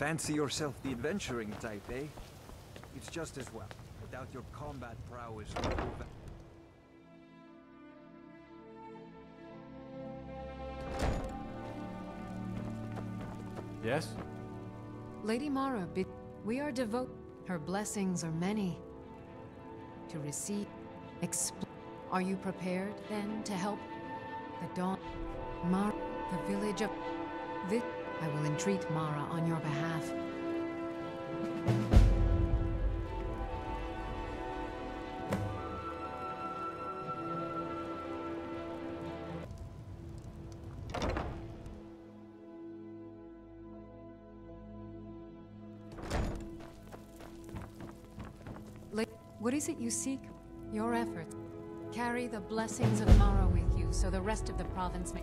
Fancy yourself the adventuring type, eh? It's just as well. I doubt your combat prowess will prove Yes? Lady Mara, bid we are devout. Her blessings are many. To receive, expl- Are you prepared, then, to help? The dawn, Mara, the village of... This, I will entreat Mara on your behalf. What is it you seek? Your efforts. Carry the blessings of Mara with you, so the rest of the province may...